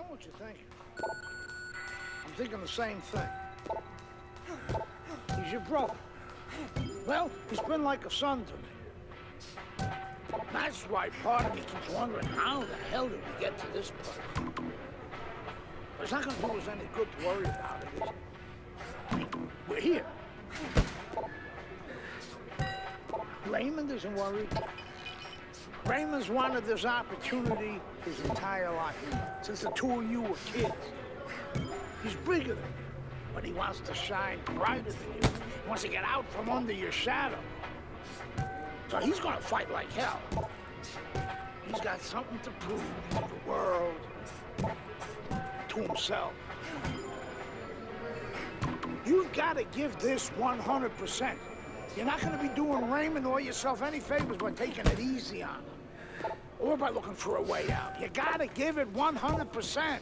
know what you're thinking. I'm thinking the same thing. He's your brother. Well, he's been like a son to me. That's why part of me keeps wondering how the hell did we get to this point? But It's not going to do us any good to worry about it, we're here. Raymond isn't worried. Raymond's wanted this opportunity his entire life, since the two of you were kids. He's bigger than you, but he wants to shine brighter than you. He wants to get out from under your shadow. So he's gonna fight like hell. He's got something to prove to the world, to himself. You've got to give this 100%. You're not going to be doing Raymond or yourself any favors by taking it easy on him. Or by looking for a way out. You got to give it 100%.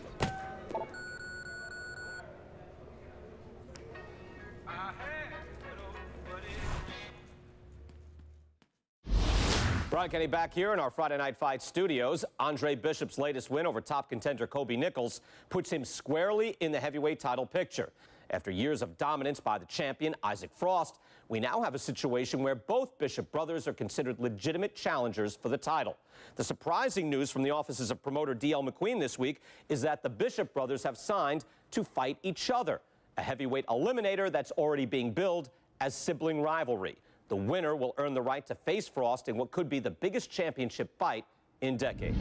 Brian Kenny back here in our Friday Night Fight studios. Andre Bishop's latest win over top contender Kobe Nichols puts him squarely in the heavyweight title picture. After years of dominance by the champion, Isaac Frost, we now have a situation where both Bishop brothers are considered legitimate challengers for the title. The surprising news from the offices of promoter D.L. McQueen this week is that the Bishop brothers have signed to fight each other, a heavyweight eliminator that's already being billed as sibling rivalry. The winner will earn the right to face Frost in what could be the biggest championship fight in decades.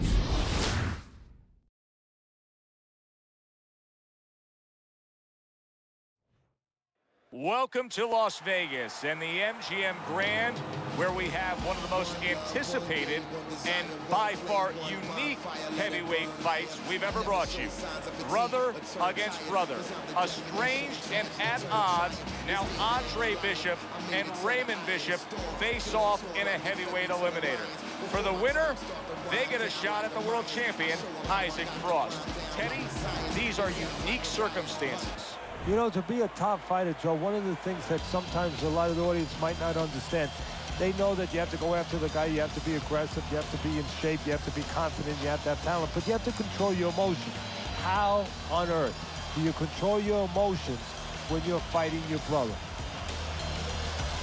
Welcome to Las Vegas and the MGM Grand, where we have one of the most anticipated and by far unique heavyweight fights we've ever brought you. Brother against brother. Estranged and at odds, now Andre Bishop and Raymond Bishop face off in a heavyweight eliminator. For the winner, they get a shot at the world champion, Isaac Frost. Teddy, these are unique circumstances. You know, to be a top fighter, Joe, one of the things that sometimes a lot of the audience might not understand, they know that you have to go after the guy, you have to be aggressive, you have to be in shape, you have to be confident, you have to have talent, but you have to control your emotions. How on earth do you control your emotions when you're fighting your brother?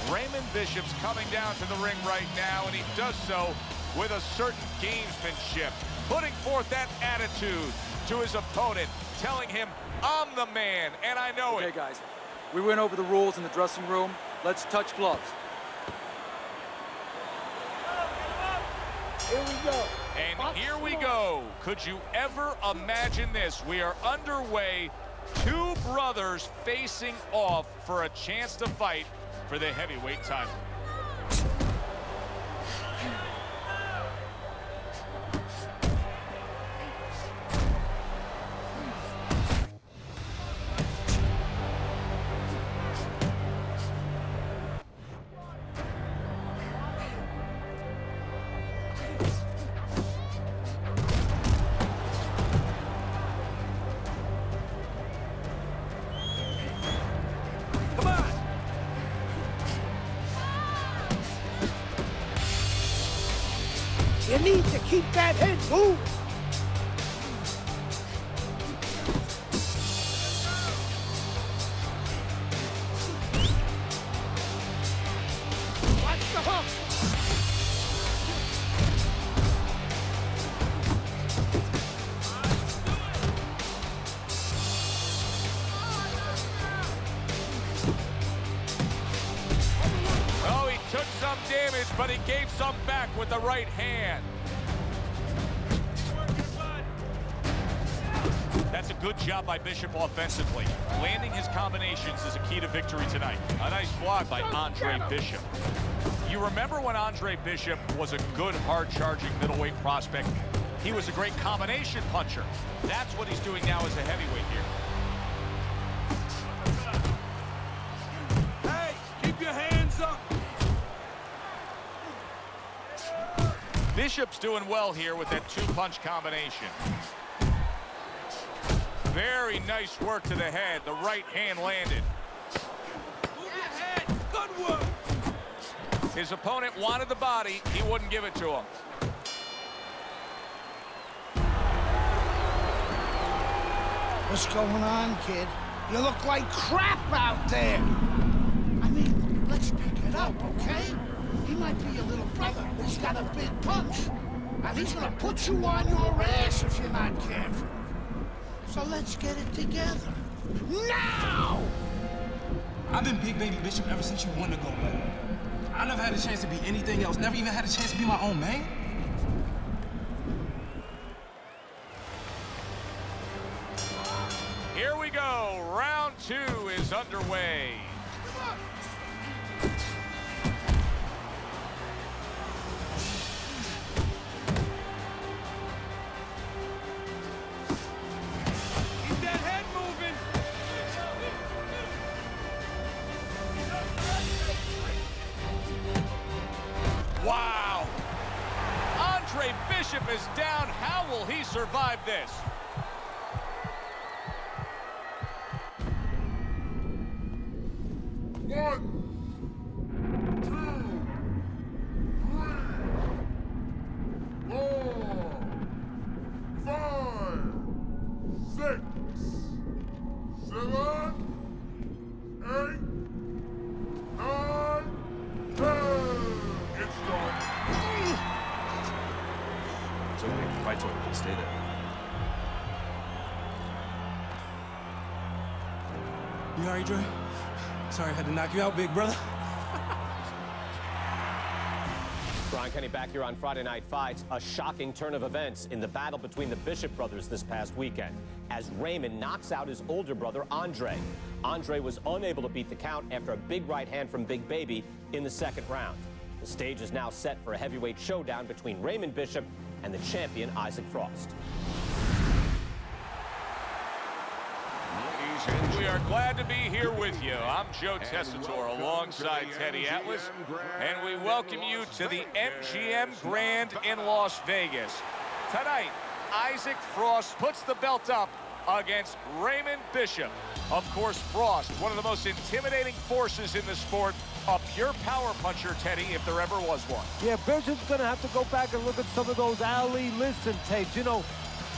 Raymond Bishop's coming down to the ring right now, and he does so with a certain gamesmanship, putting forth that attitude to his opponent, telling him I'm the man, and I know okay, it. Okay, guys. We went over the rules in the dressing room. Let's touch gloves. Here we go. And Box here we go. Could you ever imagine this? We are underway. Two brothers facing off for a chance to fight for the heavyweight title. You need to keep that head moving. But he gave some back with the right hand. That's a good job by Bishop offensively. Landing his combinations is a key to victory tonight. A nice block by Andre Bishop. You remember when Andre Bishop was a good, hard-charging middleweight prospect? He was a great combination puncher. That's what he's doing now as a heavyweight here. Hey, keep your hands up. Bishop's doing well here with that two-punch combination. Very nice work to the head. The right hand landed. Good work. His opponent wanted the body. He wouldn't give it to him. What's going on, kid? You look like crap out there. I mean, let's pick it up, okay? He might be your little brother. He's got a big punch. And he's gonna put you on your ass if you're not careful. So let's get it together. Now! I've been Big Baby Bishop ever since you won the gold medal. I never had a chance to be anything else. Never even had a chance to be my own man. Here we go. Round two is underway. Bishop is down. How will he survive this? Fight's over. Stay there. You alright, Dre? Sorry I had to knock you out, big brother. Brian Kenny back here on Friday Night Fights. A shocking turn of events in the battle between the Bishop brothers this past weekend as Raymond knocks out his older brother, Andre. Andre was unable to beat the count after a big right hand from Big Baby in the second round. The stage is now set for a heavyweight showdown between Raymond Bishop and the champion, Isaac Frost. We are glad to be here with you. I'm Joe Tessitore alongside Teddy Atlas, and we welcome you to the MGM Grand in Las Vegas. Tonight, Isaac Frost puts the belt up against Raymond Bishop. Of course, Frost, one of the most intimidating forces in the sport, a pure power puncher, Teddy, if there ever was one. Yeah, Bishop's going to have to go back and look at some of those Ali Liston tapes. You know,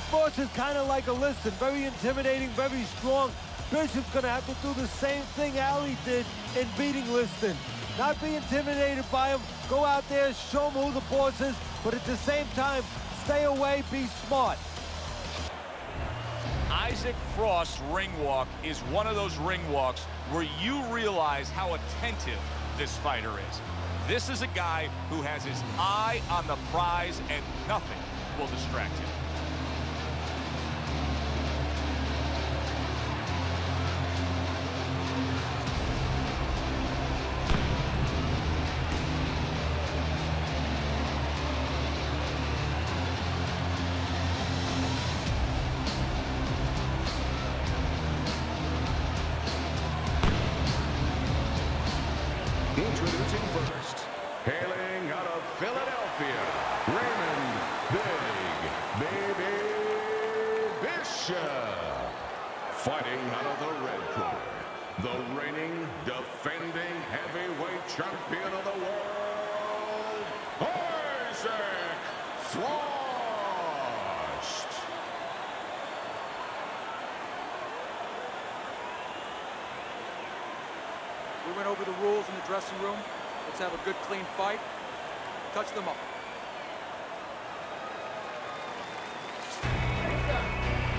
Frost is kind of like a Liston, very intimidating, very strong. Bishop's going to have to do the same thing Ali did in beating Liston. Not be intimidated by him. Go out there, show him who the boss is, but at the same time, stay away, be smart. Isaac Frost's ring walk is one of those ring walks where you realize how attentive this fighter is. This is a guy who has his eye on the prize and nothing will distract him. Introducing first, hailing out of Philadelphia, Raymond Big Baby Bishop. Fighting out of the red corner, the reigning, defending heavyweight champion of the world, Isaac Frost. We went over the rules in the dressing room. Let's have a good, clean fight. Touch them up.